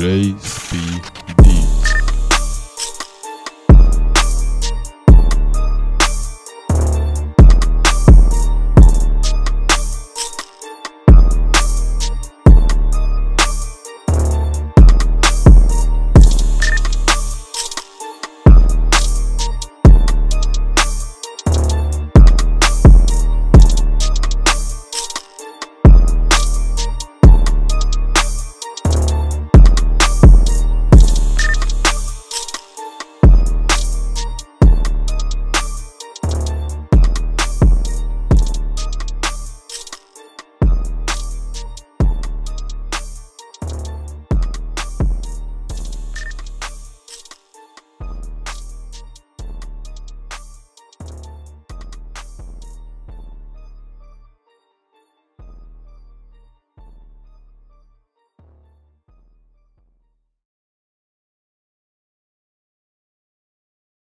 JC